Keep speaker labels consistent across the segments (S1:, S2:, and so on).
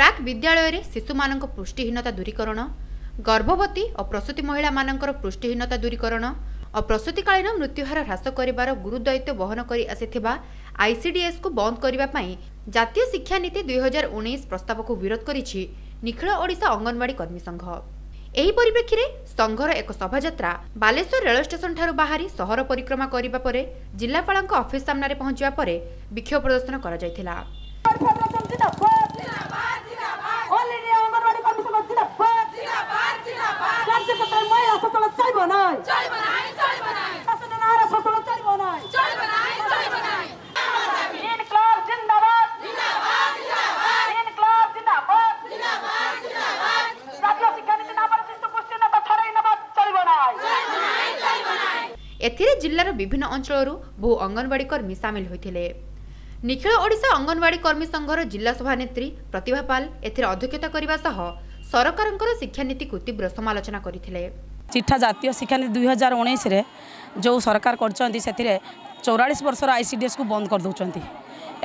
S1: ପ୍ରାକ୍ ବିଦ୍ୟାଳୟରେ ଶିଶୁମାନଙ୍କ ପୃଷ୍ଟିହୀନତା ଦୂରୀକରଣ ଗର୍ଭବତୀ ଓ ପ୍ରସୂତି ମହିଳାମାନଙ୍କର ପୃଷ୍ଟିହୀନତା ଦୂରୀକରଣ ଓ ପ୍ରସୂତିକାଳୀନ ମୃତ୍ୟୁହାର ହ୍ରାସ କରିବାର ଗୁରୁଦାୟିତ୍ୱ ବହନ କରି ଆସିଥିବା ଆଇସିଡିଏସ୍କୁ ବନ୍ଦ କରିବା ପାଇଁ ଜାତୀୟ ଶିକ୍ଷାନୀତି ଦୁଇହଜାର ଉଣେଇଶ ପ୍ରସ୍ତାବକୁ ବିରୋଧ କରିଛି ନିଖିଳ ଓଡ଼ିଶା ଅଙ୍ଗନବାଡି କର୍ମୀ ସଂଘ। ଏହି ପରିପ୍ରେକ୍ଷୀରେ ସଂଘର ଏକ ଶୋଭାଯାତ୍ରା ବାଲେଶ୍ୱର ରେଳ ଷ୍ଟେସନଠାରୁ ବାହାରି ସହର ପରିକ୍ରମା କରିବା ପରେ ଜିଲ୍ଲାପାଳଙ୍କ ଅଫିସ ସାମ୍ନାରେ ପହଞ୍ଚିବା ପରେ ବିକ୍ଷୋଭ ପ୍ରଦର୍ଶନ କରାଯାଇଥିଲା। ଏଥିରେ ଜିଲ୍ଲାର ବିଭିନ୍ନ ଅଞ୍ଚଳରୁ ବହୁ ଅଙ୍ଗନବାଡି କର୍ମୀ ସାମିଲ ହୋଇଥିଲେ। ନିଖିଳ ଓଡ଼ିଶା ଅଙ୍ଗନବାଡି କର୍ମୀ ସଂଘର ଜିଲ୍ଲା ସଭାନେତ୍ରୀ ପ୍ରତିଭା ପାଲ ଏଥିରେ ଅଧ୍ୟକ୍ଷତା କରିବା ସହ ସରକାରଙ୍କର ଶିକ୍ଷାନୀତିକୁ ତୀବ୍ର ସମାଲୋଚନା କରିଥିଲେ।
S2: ଚିଠା ଜାତୀୟ ଶିକ୍ଷାନୀତି ଦୁଇ ହଜାର ଉଣେଇଶରେ ଯେଉଁ ସରକାର କରିଛନ୍ତି ସେଥିରେ ଚଉରାଳିଶ ବର୍ଷର ଆଇସିଡିଏସ୍କୁ ବନ୍ଦ କରିଦେଉଛନ୍ତି।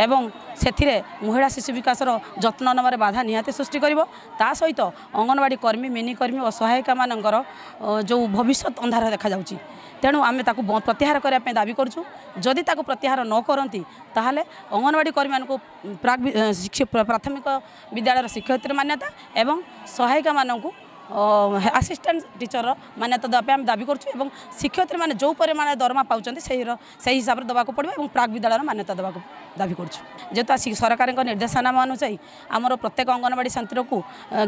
S2: ଏବଂ ସେଥିରେ ମହିଳା ଶିଶୁ ବିକାଶର ଯତ୍ନ ନେବାରେ ବାଧା ନିହାତି ସୃଷ୍ଟି କରିବ ତା ସହିତ ଅଙ୍ଗନବାଡ଼ି କର୍ମୀ ମିନି କର୍ମୀ ଓ ସହାୟିକାମାନଙ୍କର ଅ, ଯେଉଁ ଭବିଷ୍ୟତ ଅନ୍ଧାର ଦେଖାଯାଉଛି। ତେଣୁ ଆମେ ତାକୁ ବନ୍ଦ ପ୍ରତ୍ୟାହାର କରିବା ପାଇଁ ଦାବି କରୁଛୁ। ଯଦି ତାକୁ ପ୍ରତ୍ୟାହାର ନ କରନ୍ତି ତାହେଲେ ଅଙ୍ଗନବାଡ଼ି କର୍ମୀମାନଙ୍କୁ ପ୍ରାକ୍ ବି- ଶିକ୍ଷ- ପ୍ରାଥମିକ ବିଦ୍ୟାଳୟର ଶିକ୍ଷୟିତ୍ରୀ ମାନ୍ୟତା ଏବଂ ସହାୟିକାମାନଙ୍କୁ ଆସିଷ୍ଟାଣ୍ଟ ଟିଚରର ମାନ୍ୟତା ଦେବା ପାଇଁ ଆମେ ଦାବି କରୁଛୁ ଏବଂ ଶିକ୍ଷୟିତ୍ରୀମାନେ ଯେଉଁ ପରିମାଣରେ ଦରମା ପାଉଛନ୍ତି ସେହିର ସେହି ହିସାବରେ ଦେବାକୁ ପଡ଼ିବ ଏବଂ ପ୍ରାକ୍ ବିଦ୍ୟାଳୟର ମାନ୍ୟତା ଦେବାକୁ ଦାବି କରୁଛୁ। ଯେହେତୁ ଆସି ସରକାରଙ୍କ ନିର୍ଦ୍ଦେଶନାମା ଅନୁଯାୟୀ ଆମର ପ୍ରତ୍ୟେକ ଅଙ୍ଗନବାଡ଼ି ସେଣ୍ଟରକୁ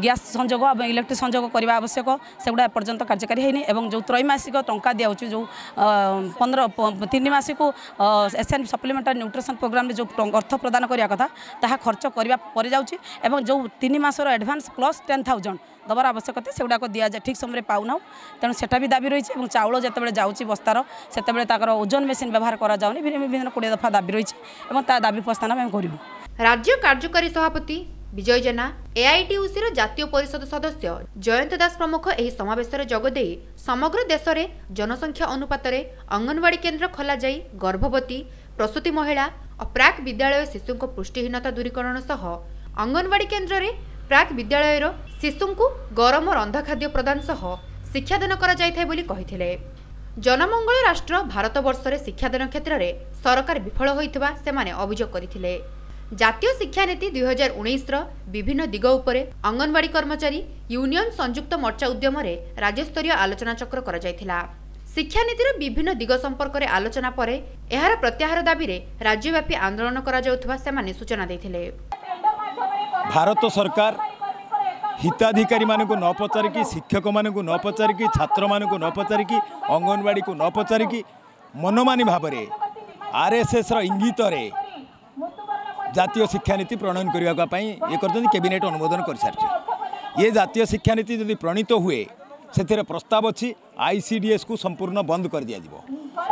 S2: ଗ୍ୟାସ୍ ସଂଯୋଗ ଏବଂ ଇଲେକ୍ଟ୍ରିକ୍ ସଂଯୋଗ କରିବା ଆବଶ୍ୟକ ସେଗୁଡ଼ା ଏପର୍ଯ୍ୟନ୍ତ କାର୍ଯ୍ୟକାରୀ ହେଇନି ଏବଂ ଯେଉଁ ତ୍ରୈମାସିକ ଟଙ୍କା ଦିଆହେଉଛି ଯେଉଁ ପନ୍ଦର ପ- ତିନି ମାସକୁ ଏସ୍ ଏନ୍ ସପ୍ଲିମେଣ୍ଟାରୀ ନ୍ୟୁଟ୍ରିସନ୍ ପ୍ରୋଗ୍ରାମରେ ଯେଉଁ ଟ- ଅର୍ଥ ପ୍ରଦାନ କରିବା କଥା ତାହା ଖର୍ଚ୍ଚ କରିବା ପରେ ଯାଉଛି ଏବଂ ଯେଉଁ ତିନି ମାସର ଆଡ଼ଭାନ୍ସ ପ୍ଲସ୍ ଟେନ୍ ଥାଉଜେଣ୍ଡ ଦେବାର ଆବଶ୍ୟକତା ସେଗୁଡ଼ାକ ଦିଆଯାଏ। ଠିକ୍ ସମୟରେ ପାଉନାହୁଁ। ତେଣୁ ସେଟା ବି ଦାବି ରହିଛି ଏବଂ ଚାଉଳ ଯେତେବେଳେ ଯାଉଛି ବସ୍ତାର ସେତେବେଳେ ତାଙ୍କର ଓଜନ ମେସିନ୍ ବ୍ୟବହାର କରାଯାଉନି। ବିଭିନ୍ନ ବିଭିନ୍ନ କୋଡ଼ିଏ ଦଫା ଦାବି ରହିଛି ଏବଂ ତା ଦାବି ପ୍ରସ୍ତାନ ଆମେ କରିବୁ।
S1: ରାଜ୍ୟ କାର୍ଯ୍ୟକାରୀ ସଭାପତି ବିଜୟ ଜେନା ଏଆଇଟିୟୁସିର ଜାତୀୟ ପରିଷଦ ସଦସ୍ୟ ଜୟନ୍ତ ଦାସ ପ୍ରମୁଖ ଏହି ସମାବେଶରେ ଯୋଗଦେଇ ସମଗ୍ର ଦେଶରେ ଜନସଂଖ୍ୟା ଅନୁପାତରେ ଅଙ୍ଗନବାଡି କେନ୍ଦ୍ର ଖୋଲାଯାଇ ଗର୍ଭବତୀ ପ୍ରସୂତି ମହିଳା ଓ ପ୍ରାକ୍ ବିଦ୍ୟାଳୟ ଶିଶୁଙ୍କ ପୃଷ୍ଟିହୀନତା ଦୂରୀକରଣ ସହ ଅଙ୍ଗନବାଡି କେନ୍ଦ୍ରରେ ପ୍ରାକ୍ ବିଦ୍ୟାଳୟର ଶିଶୁଙ୍କୁ ଗରମ ରନ୍ଧା ଖାଦ୍ୟ ପ୍ରଦାନ ସହ ଶିକ୍ଷାଦାନ କରାଯାଇଥାଏ ବୋଲି କହିଥିଲେ। ଜନମଙ୍ଗଳ ରାଷ୍ଟ୍ର ଭାରତବର୍ଷରେ ଶିକ୍ଷାଦାନ କ୍ଷେତ୍ରରେ ସରକାର ବିଫଳ ହୋଇଥିବା ସେମାନେ ଅଭିଯୋଗ କରିଥିଲେ। ଜାତୀୟ ଶିକ୍ଷାନୀତି ଦୁଇହଜାର ଉଣେଇଶର ବିଭିନ୍ନ ଦିଗ ଉପରେ ଅଙ୍ଗନବାଡି କର୍ମଚାରୀ ୟୁନିୟନ ସଂଯୁକ୍ତ ମୋର୍ଚ୍ଚା ଉଦ୍ୟମରେ ରାଜ୍ୟସ୍ତରୀୟ ଆଲୋଚନାଚକ୍ର କରାଯାଇଥିଲା। ଶିକ୍ଷାନୀତିର ବିଭିନ୍ନ ଦିଗ ସମ୍ପର୍କରେ ଆଲୋଚନା ପରେ ଏହାର ପ୍ରତ୍ୟାହାର ଦାବିରେ ରାଜ୍ୟବ୍ୟାପୀ ଆନ୍ଦୋଳନ କରାଯାଉଥିବା ସେମାନେ ସୂଚନା ଦେଇଥିଲେ।
S3: ଭାରତ ସରକାର ହିତାଧିକାରୀମାନଙ୍କୁ ନ ପଚାରିକି ଶିକ୍ଷକମାନଙ୍କୁ ନ ପଚାରିକି ଛାତ୍ରମାନଙ୍କୁ ନ ପଚାରିକି ଅଙ୍ଗନବାଡ଼ିକୁ ନ ପଚାରିକି ମନମାନି ଭାବରେ ଆର୍ଏସ୍ଏସ୍ର ଇଙ୍ଗିତରେ ଜାତୀୟ ଶିକ୍ଷାନୀତି ପ୍ରଣୟନ କରିବା ପାଇଁ ଇଏ କରିଛନ୍ତି କ୍ୟାବିନେଟ୍ ଅନୁମୋଦନ କରିସାରିଛି। ଇଏ ଜାତୀୟ ଶିକ୍ଷାନୀତି ଯଦି ପ୍ରଣୀତ ହୁଏ ସେଥିରେ ପ୍ରସ୍ତାବ ଅଛି ଆଇସିଡିଏସ୍କୁ ସମ୍ପୂର୍ଣ୍ଣ ବନ୍ଦ କରିଦିଆଯିବ।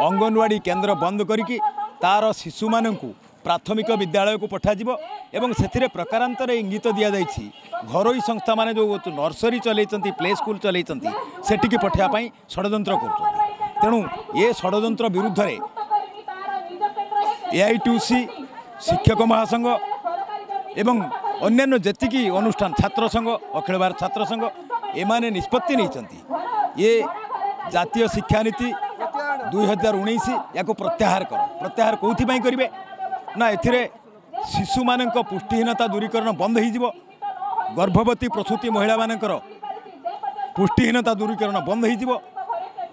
S3: ଅଙ୍ଗନବାଡ଼ି କେନ୍ଦ୍ର ବନ୍ଦ କରିକି ତା'ର ଶିଶୁମାନଙ୍କୁ ପ୍ରାଥମିକ ବିଦ୍ୟାଳୟକୁ ପଠାଯିବ ଏବଂ ସେଥିରେ ପ୍ରକାରାନ୍ତରେ ଇଙ୍ଗିତ ଦିଆଯାଇଛି ଘରୋଇ ସଂସ୍ଥାମାନେ ଯେଉଁ ନର୍ସରୀ ଚଲେଇଛନ୍ତି ପ୍ଲେ ସ୍କୁଲ ଚଲେଇଛନ୍ତି ସେଠିକି ପଠାଇବା ପାଇଁ ଷଡ଼ଯନ୍ତ୍ର କରୁଛନ୍ତି ତେଣୁ ଏ ଷଡ଼ଯନ୍ତ୍ର ବିରୁଦ୍ଧରେ ଏଆଇଟିୟୁସି ଶିକ୍ଷକ ମହାସଂଘ ଏବଂ ଅନ୍ୟାନ୍ୟ ଯେତିକି ଅନୁଷ୍ଠାନ ଛାତ୍ର ସଂଘ ଅଖିଳ ଭାରତ ଛାତ୍ର ସଂଘ ଏମାନେ ନିଷ୍ପତ୍ତି ନେଇଛନ୍ତି। ଏ ଜାତୀୟ ଶିକ୍ଷାନୀତି ଦୁଇ ହଜାର ଉଣେଇଶ ୟାକୁ ପ୍ରତ୍ୟାହାର କର। ପ୍ରତ୍ୟାହାର କେଉଁଥିପାଇଁ କରିବେ? ନା ଏଥିରେ ଶିଶୁମାନଙ୍କ ପୁଷ୍ଟିହୀନତା ଦୂରୀକରଣ ବନ୍ଦ ହୋଇଯିବ। ଗର୍ଭବତୀ ପ୍ରସୂତି ମହିଳାମାନଙ୍କର ପୁଷ୍ଟିହୀନତା ଦୂରୀକରଣ ବନ୍ଦ ହୋଇଯିବ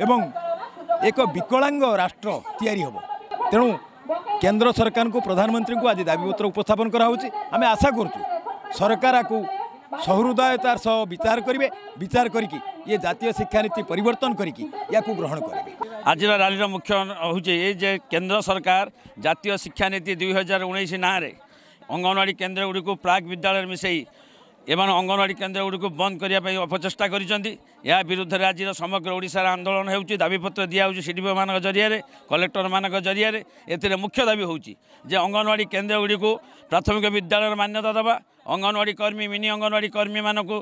S3: ଏବଂ ଏକ ବିକଳାଙ୍ଗ ରାଷ୍ଟ୍ର ତିଆରି ହେବ। ତେଣୁ କେନ୍ଦ୍ର ସରକାରଙ୍କୁ ପ୍ରଧାନମନ୍ତ୍ରୀଙ୍କୁ ଆଜି ଦାବିପତ୍ର ଉପସ୍ଥାପନ କରାହେଉଛି। ଆମେ ଆଶା କରୁଛୁ ସରକାର ଆକୁ ସହୃଦୟତାର ସହ ବିଚାର କରିବେ ବିଚାର କରିକି ଇଏ ଜାତୀୟ ଶିକ୍ଷାନୀତି ପରିବର୍ତ୍ତନ କରିକି ୟାକୁ ଗ୍ରହଣ କରିବେ।
S4: ଆଜିର ରାଲିର ମୁଖ୍ୟ ହେଉଛି ଏ ଯେ କେନ୍ଦ୍ର ସରକାର ଜାତୀୟ ଶିକ୍ଷାନୀତି ଦୁଇ ହଜାର ଉଣେଇଶ ନାଁରେ ଅଙ୍ଗନବାଡ଼ି କେନ୍ଦ୍ରଗୁଡ଼ିକୁ ପ୍ରାକ୍ ବିଦ୍ୟାଳୟରେ ମିଶାଇ ଏମାନେ ଅଙ୍ଗନବାଡ଼ି କେନ୍ଦ୍ରଗୁଡ଼ିକୁ ବନ୍ଦ କରିବା ପାଇଁ ଅପଚେଷ୍ଟା କରିଛନ୍ତି। ଏହା ବିରୁଦ୍ଧରେ ଆଜିର ସମଗ୍ର ଓଡ଼ିଶାର ଆନ୍ଦୋଳନ ହେଉଛି ଦାବିପତ୍ର ଦିଆହେଉଛି ସିଡ଼ିଓମାନଙ୍କ ଜରିଆରେ କଲେକ୍ଟରମାନଙ୍କ ଜରିଆରେ। ଏଥିରେ ମୁଖ୍ୟ ଦାବି ହେଉଛି ଯେ ଅଙ୍ଗନବାଡ଼ି କେନ୍ଦ୍ରଗୁଡ଼ିକୁ ପ୍ରାଥମିକ ବିଦ୍ୟାଳୟର ମାନ୍ୟତା ଦେବା ଅଙ୍ଗନବାଡ଼ି କର୍ମୀ ମିନି ଅଙ୍ଗନବାଡ଼ି କର୍ମୀମାନଙ୍କୁ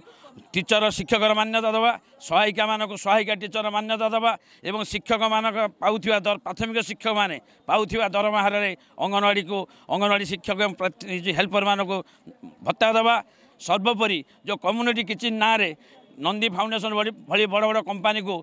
S4: ଟିଚର ଶିକ୍ଷକର ମାନ୍ୟତା ଦେବା ସହାୟିକାମାନଙ୍କୁ ସହାୟିକା ଟିଚର ମାନ୍ୟତା ଦେବା ଏବଂ ଶିକ୍ଷକମାନଙ୍କ ପାଉଥିବା ପ୍ରାଥମିକ ଶିକ୍ଷକମାନେ ପାଉଥିବା ଦରମା ହାରରେ ଅଙ୍ଗନବାଡ଼ିକୁ ଅଙ୍ଗନବାଡ଼ି ଶିକ୍ଷକ ହେଲ୍ପରମାନଙ୍କୁ ଭତ୍ତା ଦେବା ସର୍ବୋପରି ଯେଉଁ କମ୍ୟୁନିଟି କିଚେନ୍ ନାଁରେ ନନ୍ଦୀ ଫାଉଣ୍ଡେସନ୍ ଭଳି ବଡ଼ ବଡ଼ କମ୍ପାନୀକୁ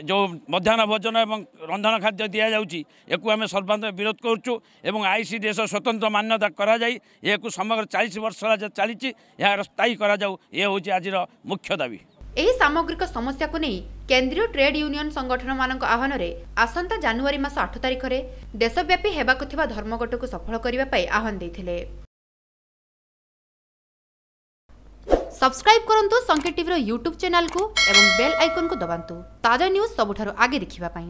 S4: ଯେଉଁ ମଧ୍ୟାହ୍ନ ଭୋଜନ ଏବଂ ରନ୍ଧନ ଖାଦ୍ୟ ଦିଆଯାଉଛି ଏକୁ ଆମେ ସର୍ବାନ୍ତ ବିରୋଧ କରୁଛୁ ଏବଂ ଆଇ ସି ସ୍ୱତନ୍ତ୍ର ମାନ୍ୟତା କରାଯାଇ ଏହାକୁ ସମଗ୍ର ଚାଳିଶ ବର୍ଷ ହେଲା ଚାଲିଛି ଏହାର ସ୍ଥାୟୀ କରାଯାଉ ଏ ହେଉଛି ଆଜିର ମୁଖ୍ୟ ଦାବି।
S1: ଏହି ସାମଗ୍ରିକ ସମସ୍ୟାକୁ ନେଇ କେନ୍ଦ୍ରୀୟ ଟ୍ରେଡ୍ ୟୁନିୟନ ସଂଗଠନମାନଙ୍କ ଆହ୍ୱାନରେ ଆସନ୍ତା ଜାନୁଆରୀ ମାସ ଆଠ ତାରିଖରେ ଦେଶବ୍ୟାପୀ ହେବାକୁ ଥିବା ଧର୍ମଘଟକୁ ସଫଳ କରିବା ପାଇଁ ଆହ୍ୱାନ ଦେଇଥିଲେ। সবসক্রাইব করন্তু সংকেত টিভির ইউট্যুব চ্যানেলকু এবং বেল আইকনকু দবান্তু তাজা নিউজ সবুঠার আগে দেখিবা পাই।